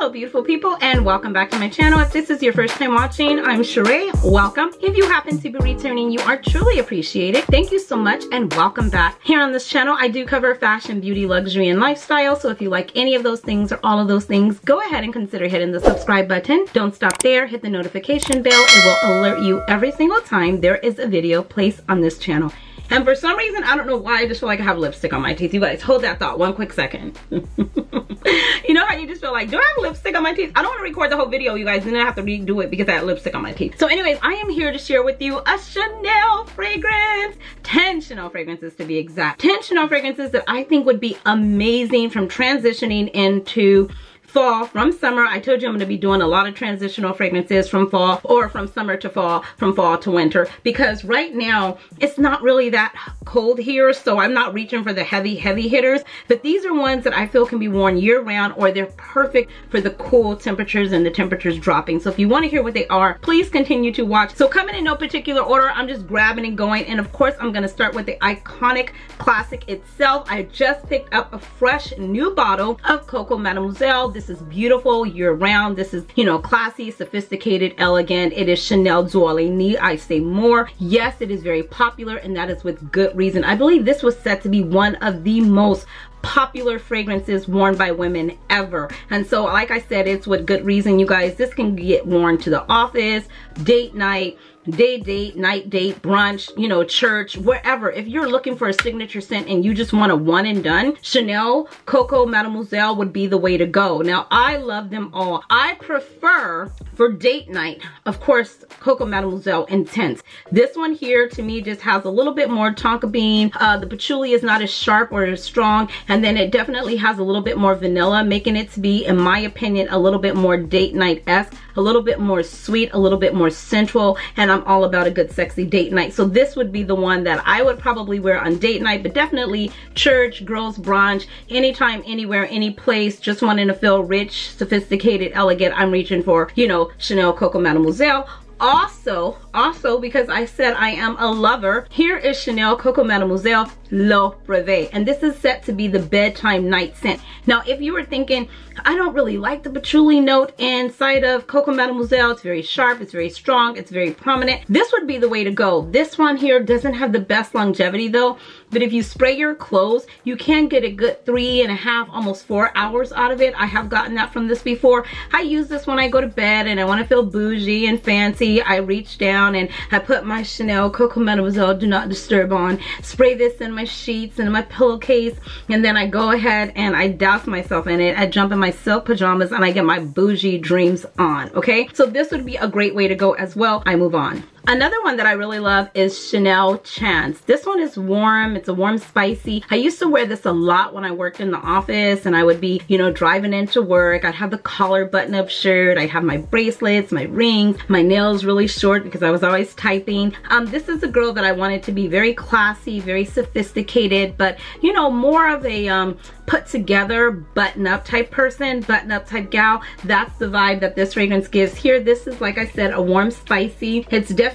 Hello beautiful people and welcome back to my channel. If this is your first time watching, I'm Cheraye. Welcome. If you happen to be returning, you are truly appreciated. Thank you so much and welcome back. Here on this channel, I do cover fashion, beauty, luxury, and lifestyle. So if you like any of those things or all of those things, go ahead and consider hitting the subscribe button. Don't stop there. Hit the notification bell. It will alert you every single time there is a video placed on this channel. And for some reason, I don't know why, I just feel like I have lipstick on my teeth. You guys, hold that thought one quick second. you know how you just feel like, do I have lipstick on my teeth? I don't want to record the whole video, you guys, and then I have to redo it because I had lipstick on my teeth. So anyways, I am here to share with you a Chanel fragrance. 10 Chanel fragrances to be exact. 10 Chanel fragrances that I think would be amazing from transitioning into fall from summer. I told you I'm going to be doing a lot of transitional fragrances from fall or from summer to fall, from fall to winter because right now it's not really that cold here so I'm not reaching for the heavy, heavy hitters. But these are ones that I feel can be worn year round or they're perfect for the cool temperatures and the temperatures dropping. So if you want to hear what they are, please continue to watch. So coming in no particular order, I'm just grabbing and going. And of course, I'm going to start with the iconic classic itself. I just picked up a fresh new bottle of Coco Mademoiselle. This is beautiful year round. This is, you know, classy, sophisticated, elegant. It is Chanel Jolie Need I say more? Yes, it is very popular and that is with good reason. I believe this was set to be one of the most popular fragrances worn by women ever and so like I said it's with good reason you guys this can get worn to the office date night day date, night date, brunch, you know, church, wherever. If you're looking for a signature scent and you just want a one and done, Chanel Coco Mademoiselle would be the way to go. Now, I love them all. I prefer for date night, of course, Coco Mademoiselle Intense. This one here to me just has a little bit more tonka bean. Uh, the patchouli is not as sharp or as strong. And then it definitely has a little bit more vanilla, making it to be, in my opinion, a little bit more date night-esque, a little bit more sweet, a little bit more sensual. And I'm all about a good sexy date night. So this would be the one that I would probably wear on date night, but definitely church, girls brunch, anytime, anywhere, any place, just wanting to feel rich, sophisticated, elegant. I'm reaching for, you know, Chanel Coco Mademoiselle also, also because I said I am a lover, here is Chanel Coco Mademoiselle L'Eau Privée. And this is set to be the bedtime night scent. Now, if you were thinking, I don't really like the patchouli note inside of Coco Mademoiselle. It's very sharp, it's very strong, it's very prominent. This would be the way to go. This one here doesn't have the best longevity though, but if you spray your clothes, you can get a good three and a half, almost four hours out of it. I have gotten that from this before. I use this when I go to bed and I want to feel bougie and fancy. I reach down and I put my Chanel Coco Mademoiselle Do Not Disturb on, spray this in my sheets and my pillowcase, and then I go ahead and I douse myself in it. I jump in my silk pajamas and I get my bougie dreams on, okay? So this would be a great way to go as well. I move on. Another one that I really love is Chanel Chance. This one is warm. It's a warm spicy. I used to wear this a lot when I worked in the office and I would be, you know, driving into work. I'd have the collar button up shirt. I'd have my bracelets, my rings, my nails really short because I was always typing. Um, this is a girl that I wanted to be very classy, very sophisticated, but, you know, more of a um, put together button up type person, button up type gal. That's the vibe that this fragrance gives here. This is, like I said, a warm spicy. It's definitely,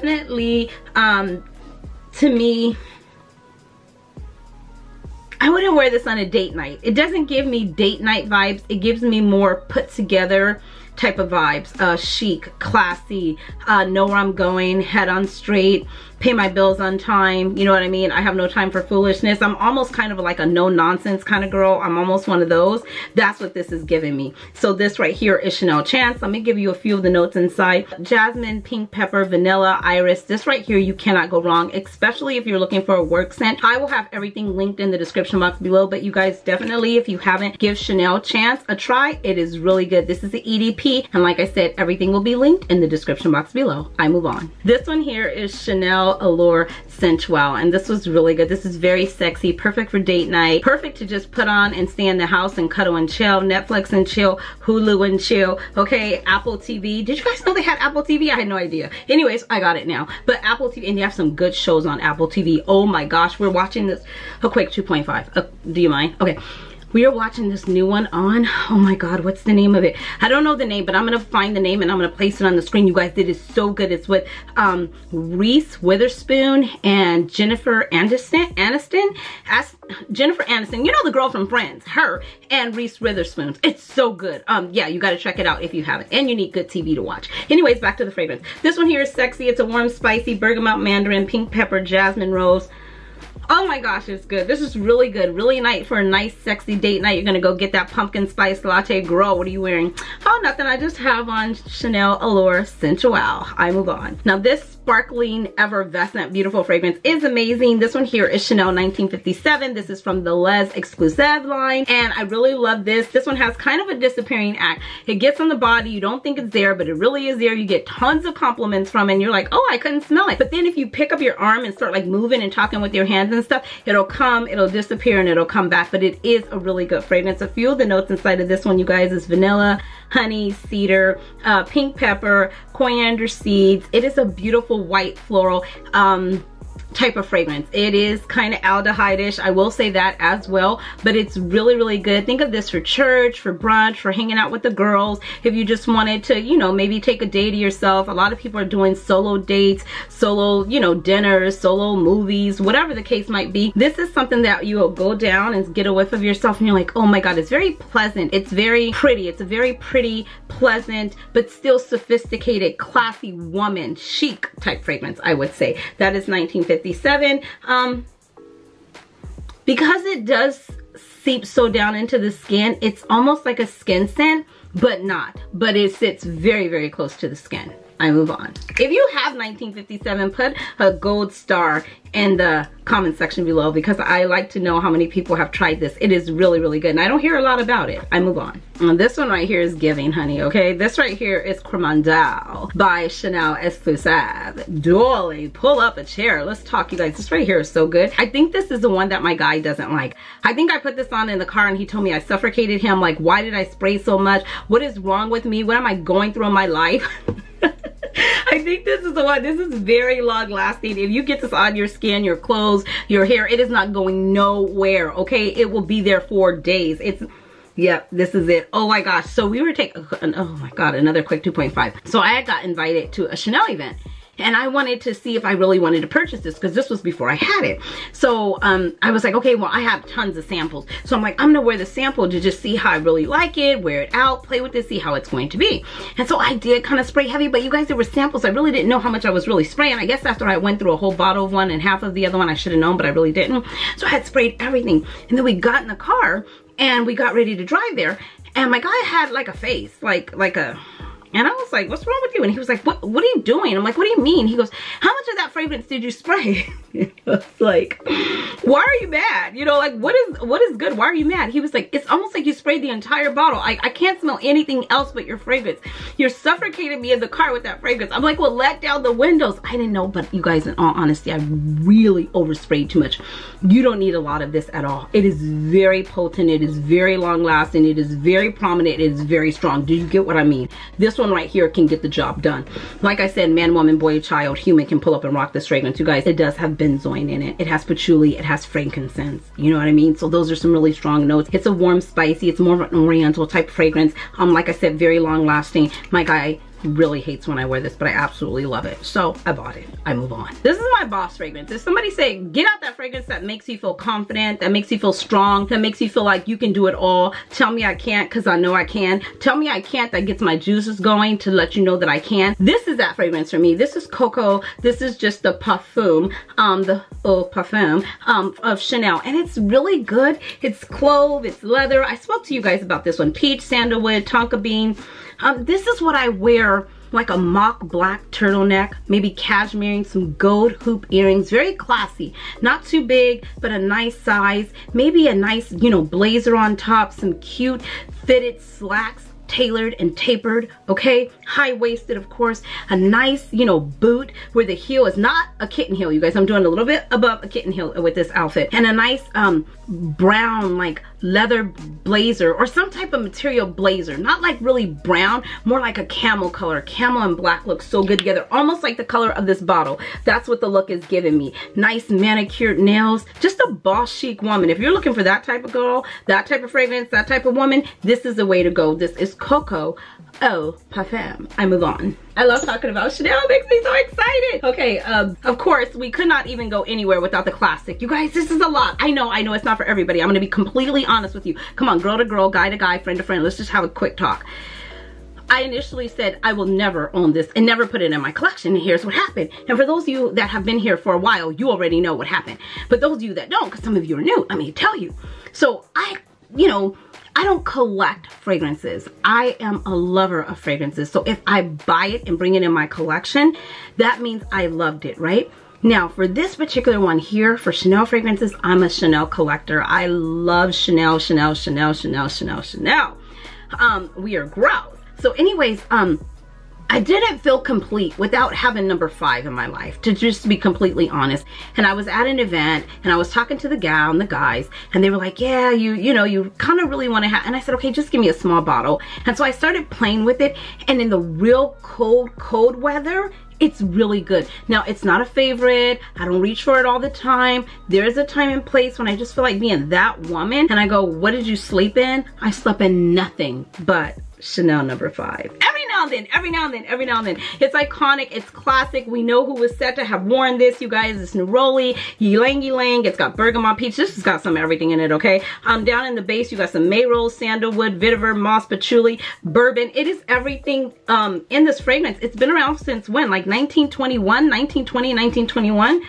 um, to me, I wouldn't wear this on a date night. It doesn't give me date night vibes. It gives me more put together type of vibes. Uh, chic, classy, uh, know where I'm going, head on straight, pay my bills on time. You know what I mean? I have no time for foolishness. I'm almost kind of like a no nonsense kind of girl. I'm almost one of those. That's what this is giving me. So this right here is Chanel Chance. Let me give you a few of the notes inside. Jasmine, pink pepper, vanilla, iris. This right here, you cannot go wrong, especially if you're looking for a work scent. I will have everything linked in the description box below, but you guys definitely, if you haven't, give Chanel Chance a try. It is really good. This is the EDP, and like I said, everything will be linked in the description box below. I move on. This one here is Chanel Allure Sensuelle. And this was really good. This is very sexy, perfect for date night, perfect to just put on and stay in the house and cuddle and chill, Netflix and chill, Hulu and chill, okay, Apple TV. Did you guys know they had Apple TV? I had no idea. Anyways, I got it now. But Apple TV, and they have some good shows on Apple TV. Oh my gosh, we're watching this. A quick 2.5. Uh, do you mind? Okay we are watching this new one on, oh my God, what's the name of it? I don't know the name, but I'm gonna find the name and I'm gonna place it on the screen. You guys, did it is so good. It's with um, Reese Witherspoon and Jennifer Aniston, Aniston, As Jennifer Aniston, you know the girl from Friends, her and Reese Witherspoon. It's so good. Um, yeah, you gotta check it out if you haven't. And you need good TV to watch. Anyways, back to the fragrance. This one here is sexy. It's a warm, spicy bergamot mandarin, pink pepper, jasmine rose, Oh my gosh, it's good. This is really good. Really nice for a nice, sexy date night. You're gonna go get that pumpkin spice latte. Girl, what are you wearing? Oh, nothing. I just have on Chanel Allure Sensuelle. I move on. Now this sparkling, effervescent, beautiful fragrance is amazing. This one here is Chanel 1957. This is from the Les Exclusifs line. And I really love this. This one has kind of a disappearing act. It gets on the body. You don't think it's there, but it really is there. You get tons of compliments from it. And you're like, oh, I couldn't smell it. But then if you pick up your arm and start like moving and talking with your hands and stuff, it'll come, it'll disappear, and it'll come back. But it is a really good fragrance. A few of the notes inside of this one, you guys, is vanilla, honey, cedar, uh, pink pepper, coriander seeds. It is a beautiful white floral. Um, type of fragrance. It is kind of aldehyde-ish. I will say that as well, but it's really, really good. Think of this for church, for brunch, for hanging out with the girls. If you just wanted to, you know, maybe take a day to yourself. A lot of people are doing solo dates, solo, you know, dinners, solo movies, whatever the case might be. This is something that you will go down and get a whiff of yourself and you're like, oh my God, it's very pleasant. It's very pretty. It's a very pretty, pleasant, but still sophisticated, classy woman, chic type fragrance, I would say. That is 1950 57. Um, because it does seep so down into the skin, it's almost like a skin scent, but not. But it sits very, very close to the skin. I move on. If you have 1957, put a gold star in the comment section below because I like to know how many people have tried this. It is really, really good. And I don't hear a lot about it. I move on. And this one right here is giving, honey, okay? This right here is Coromandel by Chanel Exclusive. Dolly, pull up a chair. Let's talk, you guys. This right here is so good. I think this is the one that my guy doesn't like. I think I put this on in the car and he told me I suffocated him. Like, why did I spray so much? What is wrong with me? What am I going through in my life? I think this is the one. This is very long lasting. If you get this on your skin, your clothes, your hair, it is not going nowhere, okay? It will be there for days. It's Yep, this is it. Oh my gosh. So we were taking, oh my God, another quick 2.5. So I got invited to a Chanel event and I wanted to see if I really wanted to purchase this because this was before I had it. So um, I was like, okay, well, I have tons of samples. So I'm like, I'm gonna wear the sample to just see how I really like it, wear it out, play with it, see how it's going to be. And so I did kind of spray heavy, but you guys, there were samples. I really didn't know how much I was really spraying. I guess after I went through a whole bottle of one and half of the other one, I should have known, but I really didn't. So I had sprayed everything. And then we got in the car and we got ready to drive there. And my guy had like a face, like, like a, and I was like, what's wrong with you? And he was like, what, what are you doing? I'm like, what do you mean? He goes, how much of that fragrance did you spray? I was like, why are you mad? You know, like what is what is good? Why are you mad? He was like, it's almost like you sprayed the entire bottle. I, I can't smell anything else but your fragrance. You're suffocating me in the car with that fragrance. I'm like, well, let down the windows. I didn't know, but you guys, in all honesty, I really oversprayed too much. You don't need a lot of this at all. It is very potent. It is very long lasting. It is very prominent. It is very strong. Do you get what I mean? This one one right here can get the job done. Like I said, man, woman, boy, child, human can pull up and rock this fragrance. You guys, it does have benzoin in it. It has patchouli. It has frankincense. You know what I mean? So those are some really strong notes. It's a warm, spicy. It's more of an oriental type fragrance. Um, Like I said, very long lasting. My guy really hates when I wear this, but I absolutely love it. So I bought it. I move on. This is my boss fragrance. If somebody say, get out that fragrance that makes you feel confident, that makes you feel strong, that makes you feel like you can do it all, tell me I can't because I know I can. Tell me I can't that gets my juices going to let you know that I can. This is that fragrance for me. This is Coco. This is just the Parfum, um, the Eau Parfum um, of Chanel. And it's really good. It's clove, it's leather. I spoke to you guys about this one. Peach, sandalwood, tonka bean. Um, this is what I wear like a mock black turtleneck, maybe cashmere, some gold hoop earrings, very classy. Not too big, but a nice size. Maybe a nice, you know, blazer on top, some cute fitted slacks tailored and tapered, okay? High-waisted, of course. A nice, you know, boot where the heel is not a kitten heel, you guys. I'm doing a little bit above a kitten heel with this outfit. And a nice um, brown, like leather blazer or some type of material blazer. Not like really brown, more like a camel color. Camel and black look so good together. Almost like the color of this bottle. That's what the look is giving me. Nice manicured nails. Just a boss chic woman. If you're looking for that type of girl, that type of fragrance, that type of woman, this is the way to go. This is Coco Oh, Parfum. I move on. I love talking about Chanel. It makes me so excited. Okay, um, of course, we could not even go anywhere without the classic. You guys, this is a lot. I know, I know it's not for everybody. I'm going to be completely honest with you. Come on, girl to girl, guy to guy, friend to friend. Let's just have a quick talk. I initially said I will never own this and never put it in my collection. And here's what happened. And for those of you that have been here for a while, you already know what happened. But those of you that don't, because some of you are new, let me tell you. So I, you know, I don't collect fragrances. I am a lover of fragrances. So if I buy it and bring it in my collection, that means I loved it, right? Now, for this particular one here, for Chanel fragrances, I'm a Chanel collector. I love Chanel, Chanel, Chanel, Chanel, Chanel, Chanel. Um, we are gross. So anyways, um, I didn't feel complete without having number five in my life, to just be completely honest. And I was at an event and I was talking to the gal and the guys and they were like, yeah, you, you know, you kind of really want to have, and I said, okay, just give me a small bottle. And so I started playing with it and in the real cold, cold weather, it's really good. Now, it's not a favorite. I don't reach for it all the time. There is a time and place when I just feel like being that woman and I go, what did you sleep in? I slept in nothing but Chanel number five. Now and then, every now and then, every now and then. It's iconic, it's classic. We know who was set to have worn this, you guys. It's Neroli, Ylang Ylang. It's got bergamot peach. This has got some everything in it, okay? Um, down in the base, you got some Mayroll, sandalwood, vetiver, moss, patchouli, bourbon. It is everything um, in this fragrance. It's been around since when? Like 1921, 1920, 1921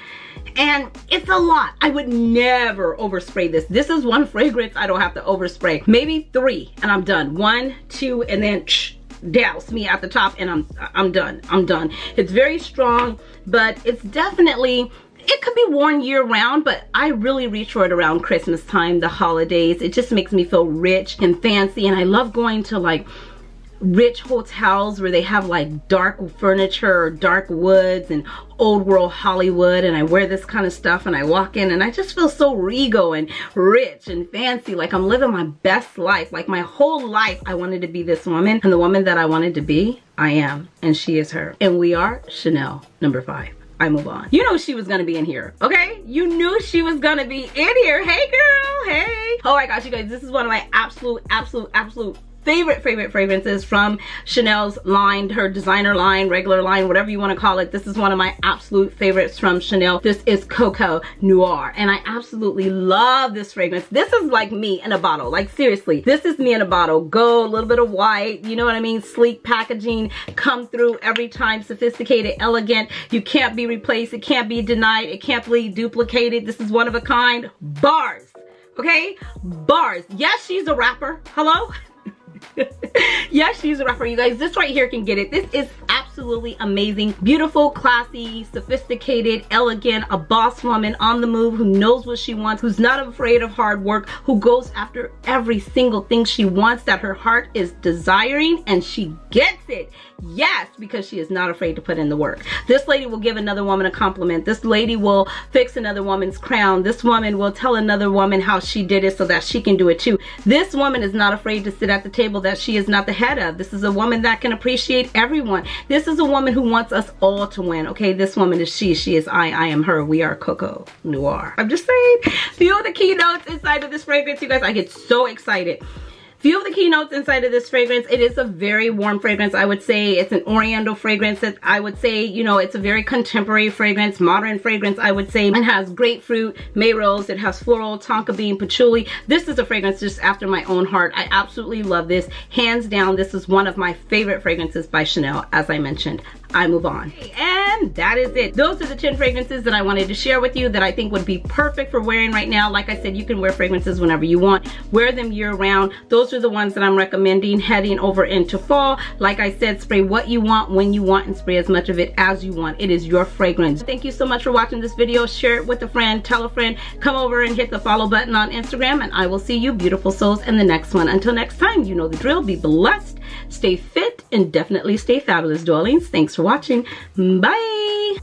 and it's a lot. I would never overspray this. This is one fragrance I don't have to overspray. Maybe three and I'm done. One, two, and then shh, douse me at the top and I'm I'm done. I'm done. It's very strong, but it's definitely it could be worn year round, but I really reach for it around Christmas time, the holidays. It just makes me feel rich and fancy and I love going to like rich hotels where they have like dark furniture or dark woods and old world Hollywood and I wear this kind of stuff and I walk in and I just feel so regal and rich and fancy like I'm living my best life like my whole life I wanted to be this woman and the woman that I wanted to be I am and she is her and we are Chanel number five I move on. You know she was gonna be in here, okay? You knew she was gonna be in here. Hey girl, hey. Oh my gosh, you guys, this is one of my absolute, absolute, absolute favorite, favorite fragrances from Chanel's line, her designer line, regular line, whatever you want to call it. This is one of my absolute favorites from Chanel. This is Coco Noir. And I absolutely love this fragrance. This is like me in a bottle. Like seriously, this is me in a bottle. Gold, a little bit of white, you know what I mean? Sleek packaging, come through every time, sophisticated, elegant. You can't be replaced. It can't be denied. It can't be duplicated. This is one of a kind. Bars okay? Bars. Yes, she's a rapper. Hello? yes, she's a rapper, you guys. This right here can get it. This is absolutely amazing. Beautiful, classy, sophisticated, elegant, a boss woman on the move who knows what she wants, who's not afraid of hard work, who goes after every single thing she wants that her heart is desiring and she gets it. Yes, because she is not afraid to put in the work. This lady will give another woman a compliment. This lady will fix another woman's crown. This woman will tell another woman how she did it so that she can do it too. This woman is not afraid to sit at the table that she is not the head of. This is a woman that can appreciate everyone. This is a woman who wants us all to win. Okay, this woman is she. She is I. I am her. We are Coco Noir. I'm just saying. Of the keynotes inside of this fragrance, you guys. I get so excited few of the keynotes inside of this fragrance. It is a very warm fragrance. I would say it's an oriental fragrance. That i would say you know it's a very contemporary fragrance modern fragrance i would say. It has grapefruit may rose. It has floral tonka bean patchouli. This is a fragrance just after my own heart. I absolutely love this. Hands down this is one of my favorite fragrances by chanel as i mentioned I move on. And that is it. Those are the 10 fragrances that I wanted to share with you that I think would be perfect for wearing right now. Like I said, you can wear fragrances whenever you want. Wear them year round. Those are the ones that I'm recommending heading over into fall. Like I said, spray what you want when you want and spray as much of it as you want. It is your fragrance. Thank you so much for watching this video. Share it with a friend, tell a friend, come over and hit the follow button on Instagram and I will see you beautiful souls in the next one. Until next time, you know the drill. Be blessed, Stay fit and definitely stay fabulous, darlings. Thanks for watching. Bye.